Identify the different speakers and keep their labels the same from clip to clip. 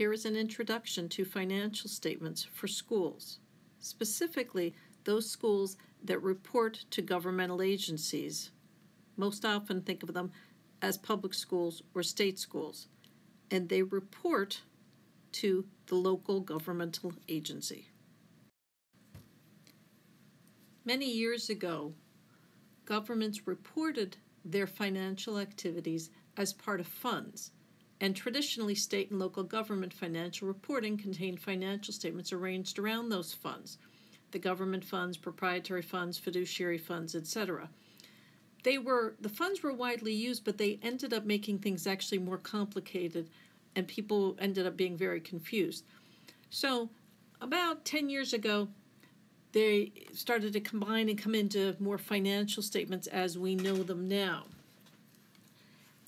Speaker 1: Here is an introduction to financial statements for schools, specifically those schools that report to governmental agencies. Most often think of them as public schools or state schools, and they report to the local governmental agency. Many years ago, governments reported their financial activities as part of funds, and traditionally, state and local government financial reporting contained financial statements arranged around those funds the government funds, proprietary funds, fiduciary funds, etc. They were the funds were widely used, but they ended up making things actually more complicated, and people ended up being very confused. So, about 10 years ago, they started to combine and come into more financial statements as we know them now.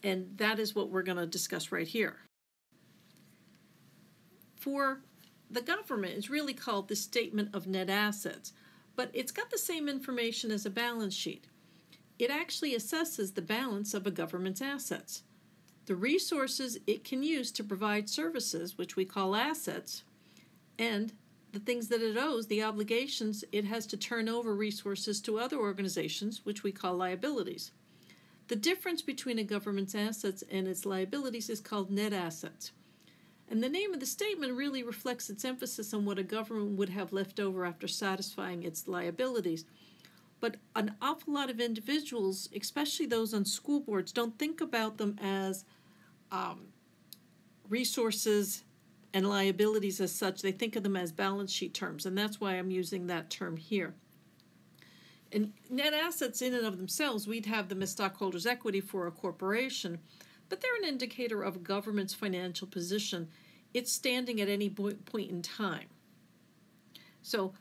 Speaker 1: And that is what we're going to discuss right here. For the government, it's really called the Statement of Net Assets, but it's got the same information as a balance sheet. It actually assesses the balance of a government's assets, the resources it can use to provide services, which we call assets, and the things that it owes, the obligations it has to turn over resources to other organizations, which we call liabilities. The difference between a government's assets and its liabilities is called net assets. And the name of the statement really reflects its emphasis on what a government would have left over after satisfying its liabilities. But an awful lot of individuals, especially those on school boards, don't think about them as um, resources and liabilities as such, they think of them as balance sheet terms, and that's why I'm using that term here. And net assets, in and of themselves, we'd have them as stockholders' equity for a corporation, but they're an indicator of a government's financial position. It's standing at any point in time. So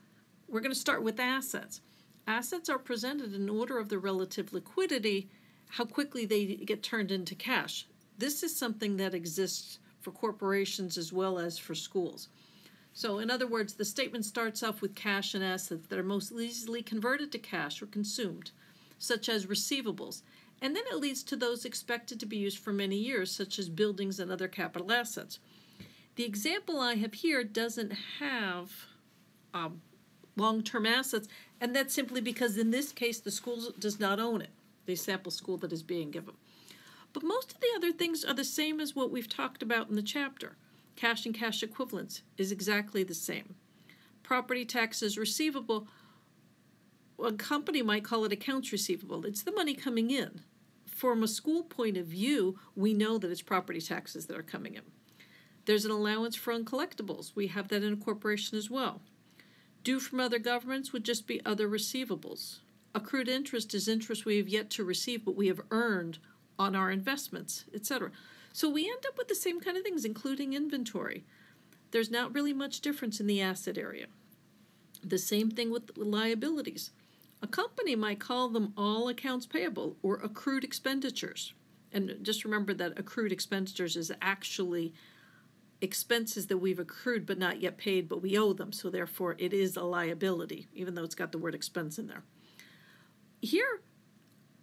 Speaker 1: we're going to start with assets. Assets are presented in order of the relative liquidity, how quickly they get turned into cash. This is something that exists for corporations as well as for schools. So, in other words, the statement starts off with cash and assets that are most easily converted to cash or consumed, such as receivables, and then it leads to those expected to be used for many years, such as buildings and other capital assets. The example I have here doesn't have um, long term assets, and that's simply because in this case the school does not own it, the sample school that is being given. But most of the other things are the same as what we've talked about in the chapter. Cash and cash equivalents is exactly the same. Property taxes receivable, a company might call it accounts receivable. It's the money coming in. From a school point of view, we know that it's property taxes that are coming in. There's an allowance for uncollectibles. We have that in a corporation as well. Due from other governments would just be other receivables. Accrued interest is interest we have yet to receive, but we have earned on our investments, etc. So we end up with the same kind of things, including inventory. There's not really much difference in the asset area. The same thing with liabilities. A company might call them all accounts payable or accrued expenditures. And just remember that accrued expenditures is actually expenses that we've accrued but not yet paid, but we owe them. So therefore, it is a liability, even though it's got the word expense in there. Here,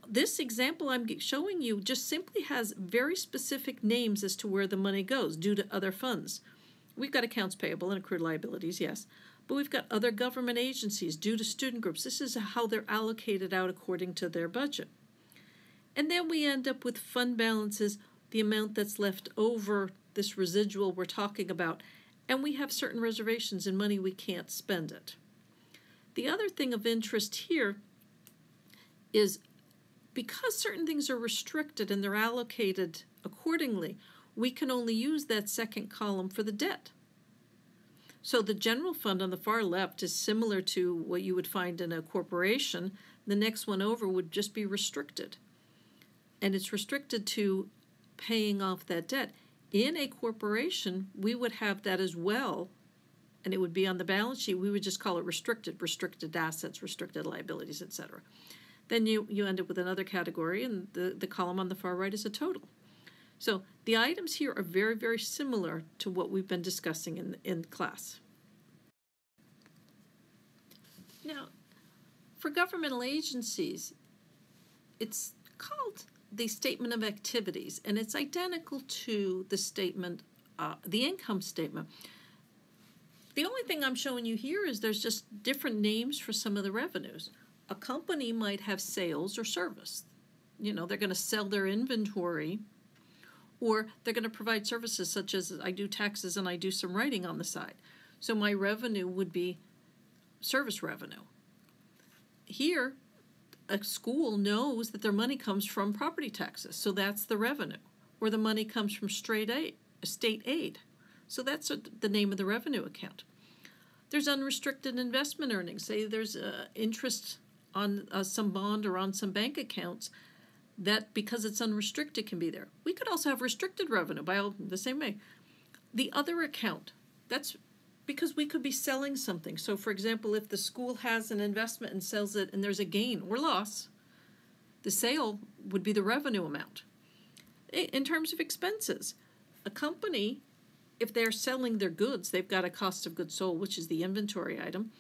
Speaker 1: this example I'm showing you just simply has very specific names as to where the money goes due to other funds. We've got accounts payable and accrued liabilities, yes, but we've got other government agencies due to student groups. This is how they're allocated out according to their budget. And then we end up with fund balances, the amount that's left over this residual we're talking about, and we have certain reservations in money we can't spend it. The other thing of interest here is because certain things are restricted and they're allocated accordingly, we can only use that second column for the debt. So the general fund on the far left is similar to what you would find in a corporation. The next one over would just be restricted. And it's restricted to paying off that debt. In a corporation, we would have that as well, and it would be on the balance sheet. We would just call it restricted, restricted assets, restricted liabilities, etc. Then you, you end up with another category, and the, the column on the far right is a total. So the items here are very, very similar to what we've been discussing in, in class. Now, for governmental agencies, it's called the Statement of Activities, and it's identical to the Statement uh, the income statement. The only thing I'm showing you here is there's just different names for some of the revenues. A company might have sales or service. You know, they're going to sell their inventory or they're going to provide services such as I do taxes and I do some writing on the side. So my revenue would be service revenue. Here, a school knows that their money comes from property taxes, so that's the revenue, or the money comes from straight aid, state aid. So that's a, the name of the revenue account. There's unrestricted investment earnings. Say there's uh, interest on uh, some bond or on some bank accounts that because it's unrestricted can be there. We could also have restricted revenue by all, the same way. The other account, that's because we could be selling something. So, for example, if the school has an investment and sells it and there's a gain or loss, the sale would be the revenue amount. In terms of expenses, a company, if they're selling their goods, they've got a cost of goods sold, which is the inventory item,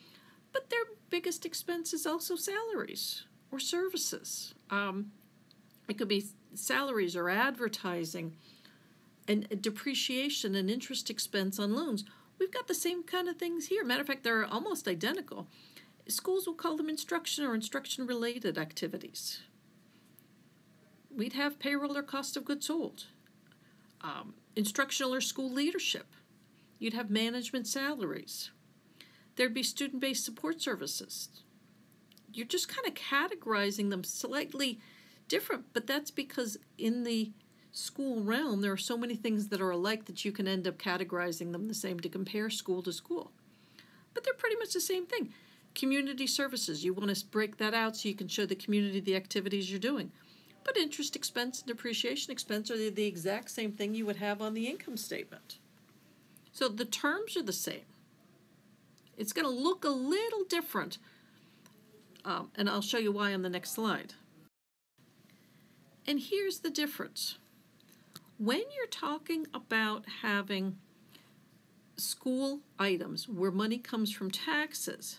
Speaker 1: but their biggest expense is also salaries or services. Um, it could be salaries or advertising and depreciation and interest expense on loans. We've got the same kind of things here. Matter of fact, they're almost identical. Schools will call them instruction or instruction related activities. We'd have payroll or cost of goods sold, um, instructional or school leadership. You'd have management salaries. There'd be student based support services. You're just kind of categorizing them slightly different, but that's because in the school realm, there are so many things that are alike that you can end up categorizing them the same to compare school to school. But they're pretty much the same thing. Community services, you want to break that out so you can show the community the activities you're doing. But interest expense and depreciation expense are the, the exact same thing you would have on the income statement. So the terms are the same. It's going to look a little different, um, and I'll show you why on the next slide. And here's the difference when you're talking about having school items where money comes from taxes,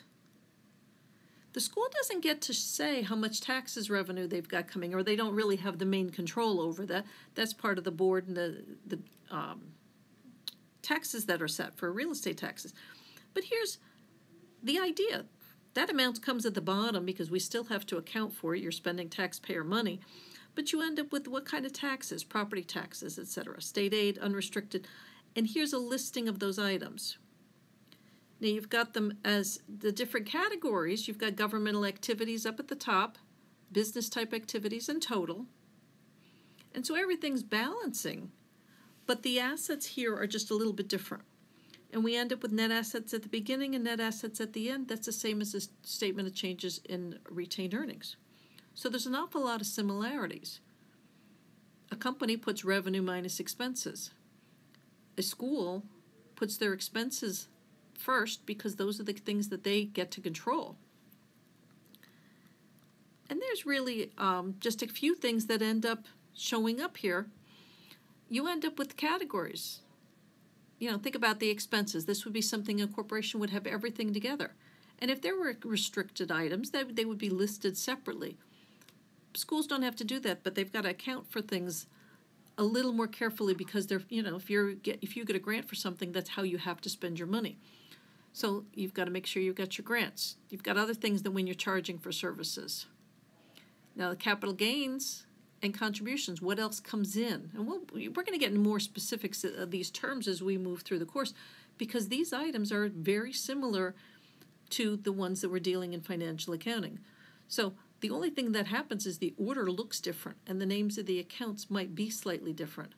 Speaker 1: the school doesn't get to say how much taxes revenue they've got coming, or they don't really have the main control over that. That's part of the board and the, the um, taxes that are set for real estate taxes. But here's the idea that amount comes at the bottom because we still have to account for it. You're spending taxpayer money but you end up with what kind of taxes, property taxes, etc., state aid, unrestricted. And here's a listing of those items. Now you've got them as the different categories. You've got governmental activities up at the top, business type activities, and total. And so everything's balancing, but the assets here are just a little bit different. And we end up with net assets at the beginning and net assets at the end. That's the same as the statement of changes in retained earnings. So there's an awful lot of similarities. A company puts revenue minus expenses. A school puts their expenses first because those are the things that they get to control. And there's really um, just a few things that end up showing up here. You end up with categories. You know, think about the expenses. This would be something a corporation would have everything together. And if there were restricted items, that they would be listed separately schools don't have to do that, but they've got to account for things a little more carefully because they're you know if you're get if you get a grant for something, that's how you have to spend your money. So you've got to make sure you've got your grants. You've got other things than when you're charging for services. Now the capital gains and contributions, what else comes in? And we'll, we're going to get into more specifics uh, of these terms as we move through the course because these items are very similar to the ones that we're dealing in financial accounting. So the only thing that happens is the order looks different and the names of the accounts might be slightly different.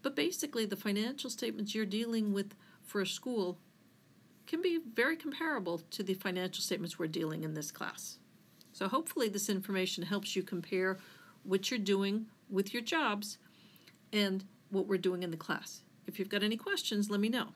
Speaker 1: But basically, the financial statements you're dealing with for a school can be very comparable to the financial statements we're dealing in this class. So hopefully this information helps you compare what you're doing with your jobs and what we're doing in the class. If you've got any questions, let me know.